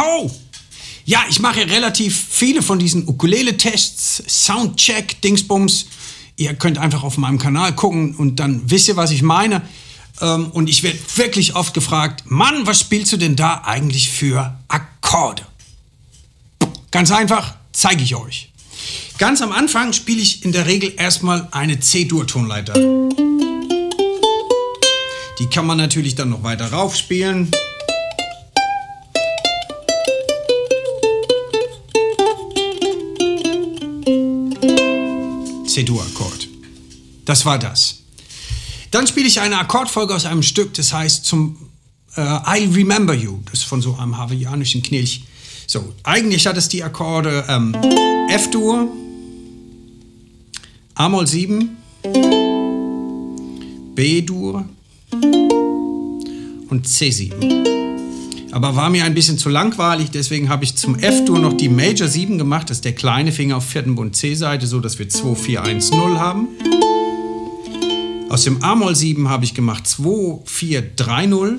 ho! Ja, ich mache relativ viele von diesen Ukulele-Tests, Soundcheck, Dingsbums. Ihr könnt einfach auf meinem Kanal gucken und dann wisst ihr, was ich meine. Ähm, und ich werde wirklich oft gefragt, Mann, was spielst du denn da eigentlich für Akkorde? Ganz einfach, zeige ich euch. Ganz am Anfang spiele ich in der Regel erstmal eine C-Dur-Tonleiter. Die kann man natürlich dann noch weiter rauf spielen. C-Dur-Akkord. Das war das. Dann spiele ich eine Akkordfolge aus einem Stück, das heißt zum äh, I Remember You. Das ist von so einem hawaiianischen Knilch. So, eigentlich hat es die Akkorde ähm, F-Dur, A-Moll 7, B-Dur und C7. Aber war mir ein bisschen zu langweilig, deswegen habe ich zum F-Dur noch die Major 7 gemacht. Das ist der kleine Finger auf vierten Bund C-Seite, so dass wir 2, 4, 1, 0 haben. Aus dem A-Moll 7 habe ich gemacht 2, 4, 3, 0.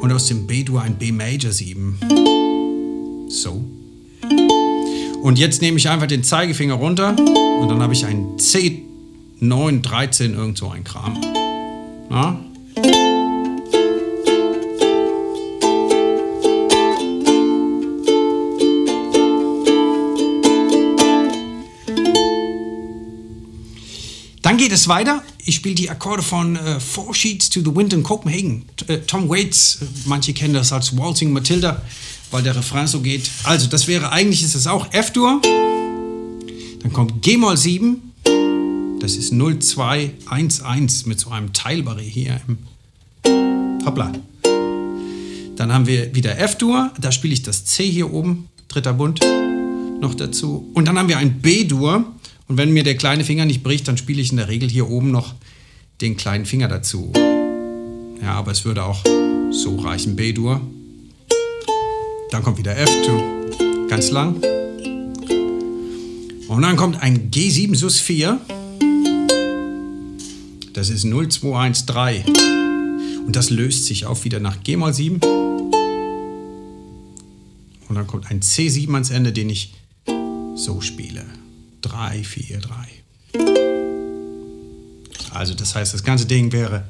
Und aus dem B-Dur ein B-Major 7. So. Und jetzt nehme ich einfach den Zeigefinger runter und dann habe ich ein C, 9, 13, irgend so ein Kram. Na? Geht es weiter. Ich spiele die Akkorde von äh, Four Sheets to the Wind in Copenhagen. T äh, Tom Waits, äh, manche kennen das als Waltzing Matilda, weil der Refrain so geht. Also, das wäre eigentlich ist es auch F-Dur. Dann kommt G-Moll 7. Das ist 0, 2, 1, 1 mit so einem Teilbarré hier im. Hoppla. Dann haben wir wieder F-Dur. Da spiele ich das C hier oben, dritter Bund, noch dazu. Und dann haben wir ein B-Dur. Und wenn mir der kleine Finger nicht bricht, dann spiele ich in der Regel hier oben noch den kleinen Finger dazu. Ja, aber es würde auch so reichen. B-Dur. Dann kommt wieder F-Dur. Ganz lang. Und dann kommt ein G7 Sus 4. Das ist 0, 2, 1, 3. Und das löst sich auch wieder nach G mal 7. Und dann kommt ein C7 ans Ende, den ich so spiele. 3, 4, 3. Also das heißt, das ganze Ding wäre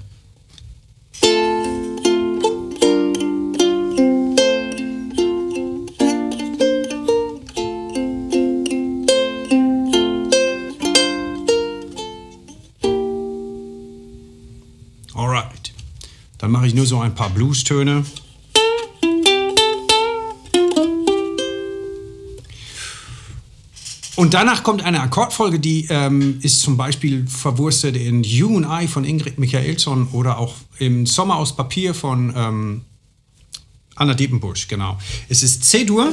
Alright. Dann mache ich nur so ein paar Bluestöne. Und danach kommt eine Akkordfolge, die ähm, ist zum Beispiel verwurstet in You and I von Ingrid Michaelsson oder auch im Sommer aus Papier von ähm, Anna Diepenbusch, genau. Es ist C-Dur,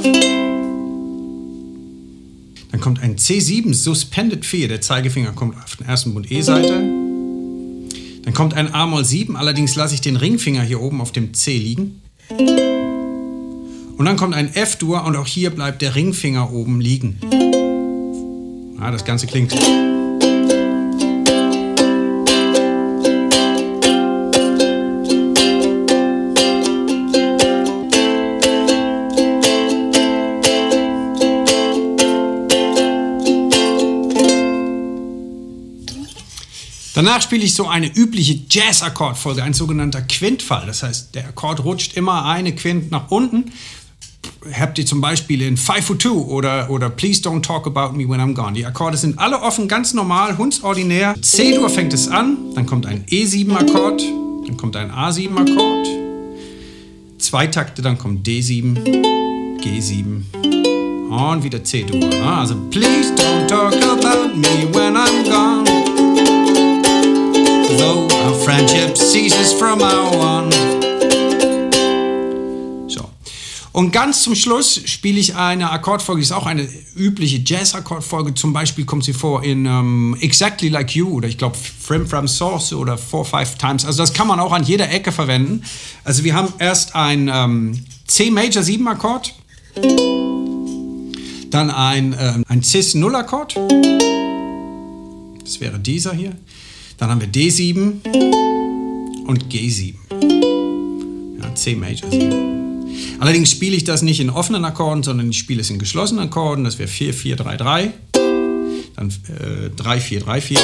dann kommt ein C7 Suspended 4, der Zeigefinger kommt auf den ersten Bund E-Seite. Dann kommt ein A-Moll 7, allerdings lasse ich den Ringfinger hier oben auf dem C liegen. Und dann kommt ein F-Dur und auch hier bleibt der Ringfinger oben liegen. Ja, das Ganze klingt. Danach spiele ich so eine übliche Jazz-Akkordfolge, ein sogenannter Quintfall. Das heißt, der Akkord rutscht immer eine Quint nach unten habt ihr zum Beispiel in Five for Two oder, oder Please Don't Talk About Me When I'm Gone. Die Akkorde sind alle offen, ganz normal, hundsordinär. C-Dur fängt es an, dann kommt ein E7-Akkord, dann kommt ein A7-Akkord, zwei Takte, dann kommt D7, G7 und wieder C-Dur. Also Please don't talk about me when I'm gone. Though our friendship ceases from our one. Und ganz zum Schluss spiele ich eine Akkordfolge, die ist auch eine übliche Jazz-Akkordfolge. Zum Beispiel kommt sie vor in ähm, Exactly Like You oder ich glaube Frame from Source oder Four Five Times. Also das kann man auch an jeder Ecke verwenden. Also wir haben erst ein ähm, C Major 7 Akkord, dann ein, ähm, ein Cis 0 Akkord. Das wäre dieser hier. Dann haben wir D7 und G7. Ja, C Major 7. Allerdings spiele ich das nicht in offenen Akkorden, sondern ich spiele es in geschlossenen Akkorden. Das wäre 4, 4, 3, 3. Dann äh, 3, 4, 3, 4.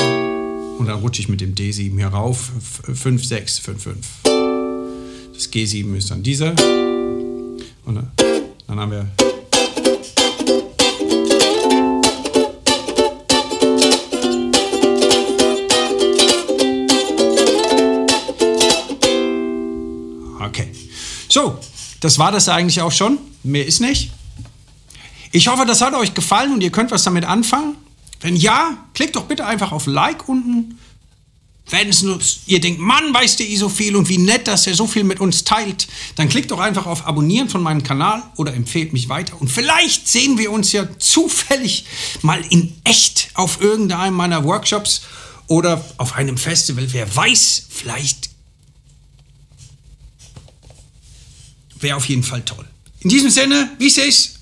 Und dann rutsche ich mit dem D7 hier rauf. 5, 6, 5, 5. Das G7 ist dann dieser. Und dann, dann haben wir Okay. So, das war das eigentlich auch schon. Mehr ist nicht. Ich hoffe, das hat euch gefallen und ihr könnt was damit anfangen. Wenn ja, klickt doch bitte einfach auf Like unten. Wenn es nur, ihr denkt, Mann, weiß der I so viel und wie nett, dass er so viel mit uns teilt, dann klickt doch einfach auf Abonnieren von meinem Kanal oder empfehlt mich weiter. Und vielleicht sehen wir uns ja zufällig mal in echt auf irgendeinem meiner Workshops oder auf einem Festival. Wer weiß, vielleicht wäre auf jeden Fall toll. In diesem Sinne, wie sehe es?